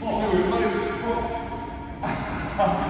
Oh, here we go. Oh,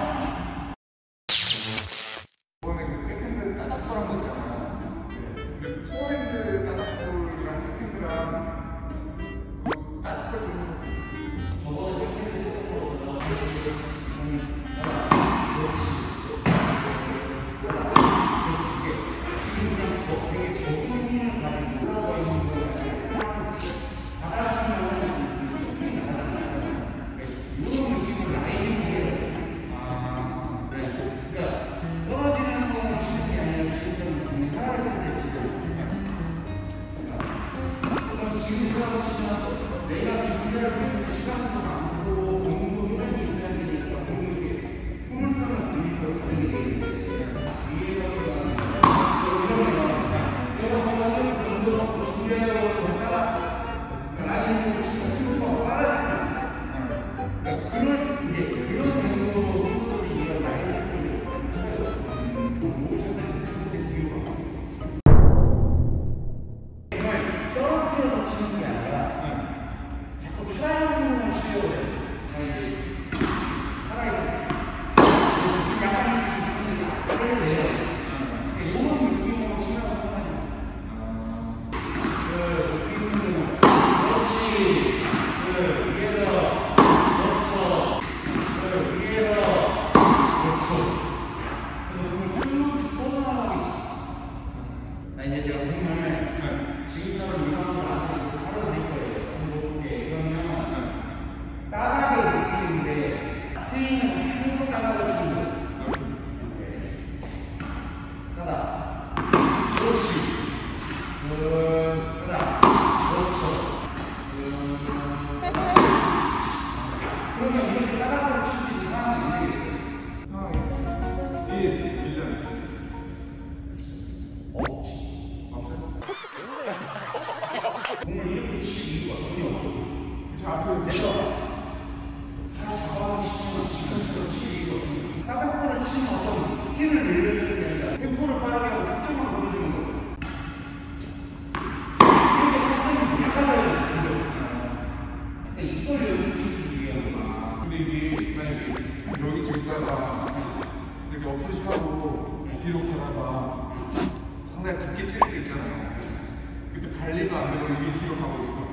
오늘 이렇게 칠 이유가 전혀 저 앞에 센터가 한 4만 치면 지금부터 칠 이유가 사각포를 치는 어떤 스킬을 늘려주는 게 아니라 템포를 빠르게 하고 탁점만 보여주는 거예요 이걸 연습시키기 위한 근데 이게 만약에 여기 지금 따라왔으면 이렇게 어프로시하고 뒤로 가다가 상당히 깊게 찔릴 때 있잖아요. 그때 발리도 안 되고 여기 뒤로 가고 있어.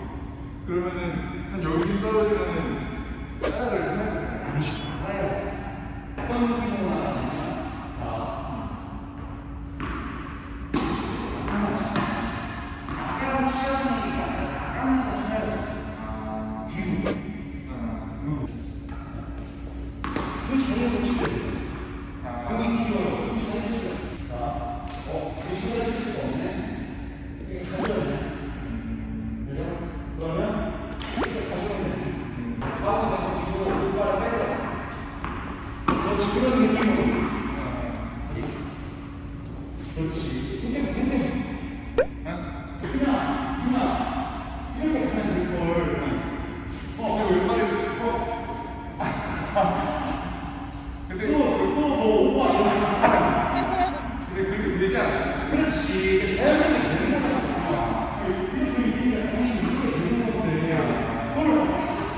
그러면은 한 여기쯤 떨어지면은 따라가려고 하거든요. 근데 또또뭐 오버 이런 거 하잖아. 근데 그렇게 되지 않아. 그렇지. 자연스럽게 되는 거잖아. 이거 있으니까 아니 이렇게 되는 건데. 그걸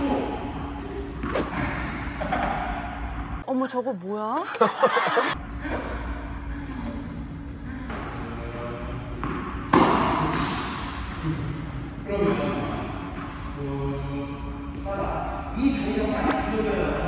또. 어머 저거 뭐야? 그러면 어, 그 하나 이 다리가 많이 줄어져야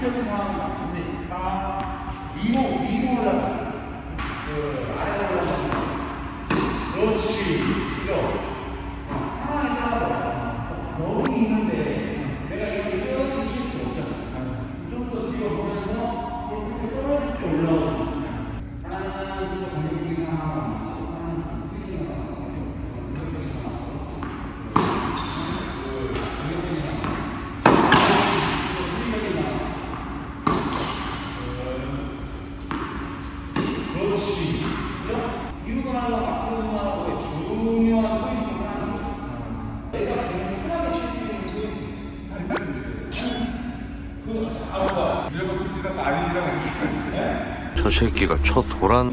Thank you. 저 새끼가 첫 도란